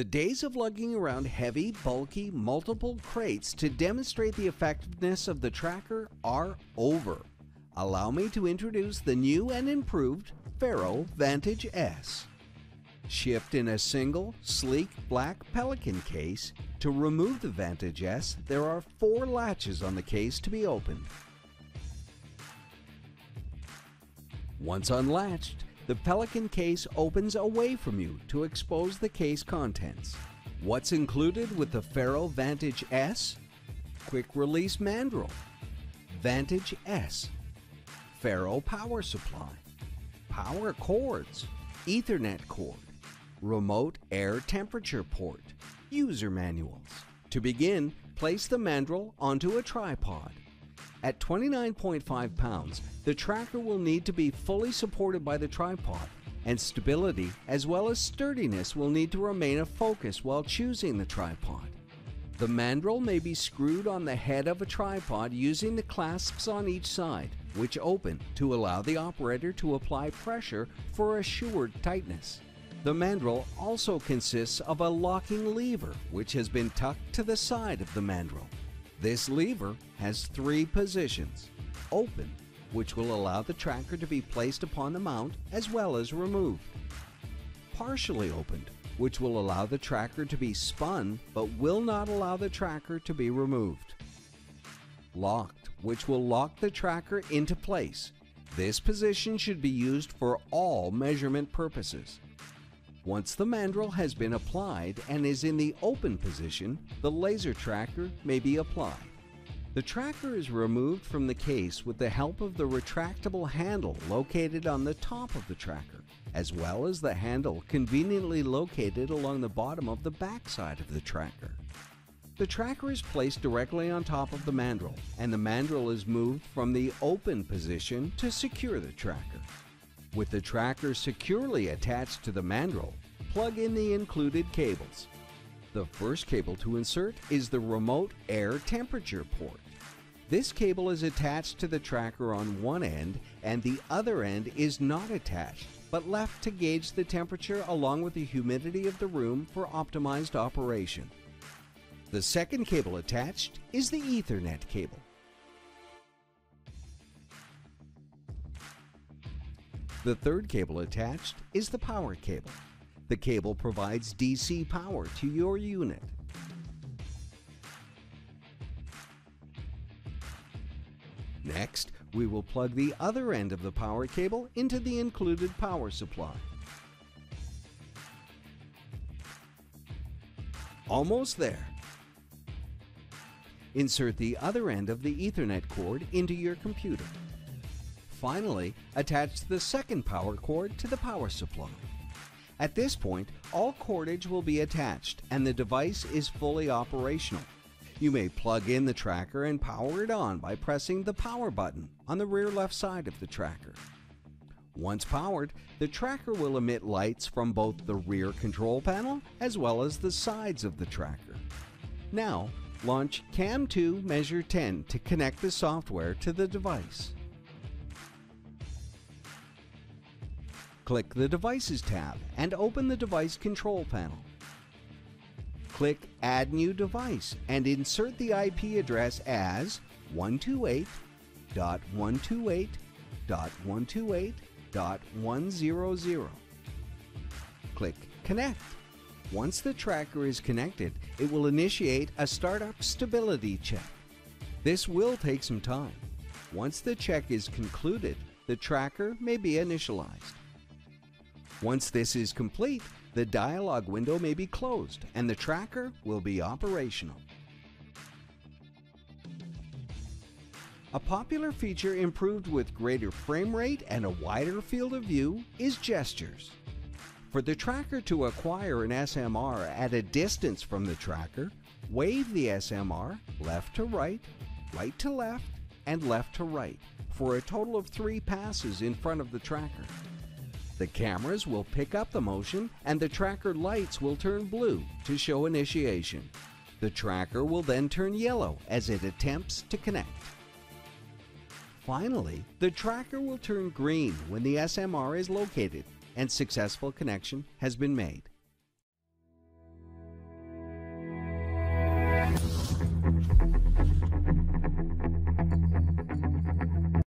The days of lugging around heavy, bulky, multiple crates to demonstrate the effectiveness of the tracker are over. Allow me to introduce the new and improved Faro Vantage S. Shipped in a single, sleek black Pelican case, to remove the Vantage S, there are four latches on the case to be opened. Once unlatched, the Pelican case opens away from you to expose the case contents. What's included with the Faro Vantage S? Quick release mandrel, Vantage S, Faro power supply, power cords, Ethernet cord, remote air temperature port, user manuals. To begin, place the mandrel onto a tripod. At 29.5 pounds, the tracker will need to be fully supported by the tripod, and stability as well as sturdiness will need to remain a focus while choosing the tripod. The mandrel may be screwed on the head of a tripod using the clasps on each side, which open to allow the operator to apply pressure for assured tightness. The mandrel also consists of a locking lever, which has been tucked to the side of the mandrel. This lever has three positions. Open, which will allow the tracker to be placed upon the mount as well as removed. Partially opened, which will allow the tracker to be spun but will not allow the tracker to be removed. Locked, which will lock the tracker into place. This position should be used for all measurement purposes. Once the mandrel has been applied and is in the open position, the laser tracker may be applied. The tracker is removed from the case with the help of the retractable handle located on the top of the tracker, as well as the handle conveniently located along the bottom of the backside of the tracker. The tracker is placed directly on top of the mandrel, and the mandrel is moved from the open position to secure the tracker. With the tracker securely attached to the mandrel, plug in the included cables. The first cable to insert is the remote air temperature port. This cable is attached to the tracker on one end and the other end is not attached, but left to gauge the temperature along with the humidity of the room for optimized operation. The second cable attached is the Ethernet cable. The third cable attached is the power cable. The cable provides DC power to your unit. Next, we will plug the other end of the power cable into the included power supply. Almost there. Insert the other end of the Ethernet cord into your computer. Finally, attach the second power cord to the power supply. At this point, all cordage will be attached and the device is fully operational. You may plug in the tracker and power it on by pressing the power button on the rear left side of the tracker. Once powered, the tracker will emit lights from both the rear control panel as well as the sides of the tracker. Now, launch CAM2 Measure 10 to connect the software to the device. Click the Devices tab and open the Device Control panel. Click Add New Device and insert the IP address as 128.128.128.100. Click Connect. Once the tracker is connected, it will initiate a startup stability check. This will take some time. Once the check is concluded, the tracker may be initialized. Once this is complete, the dialog window may be closed and the tracker will be operational. A popular feature improved with greater frame rate and a wider field of view is gestures. For the tracker to acquire an SMR at a distance from the tracker, wave the SMR left to right, right to left, and left to right for a total of three passes in front of the tracker. The cameras will pick up the motion and the tracker lights will turn blue to show initiation. The tracker will then turn yellow as it attempts to connect. Finally, the tracker will turn green when the SMR is located and successful connection has been made.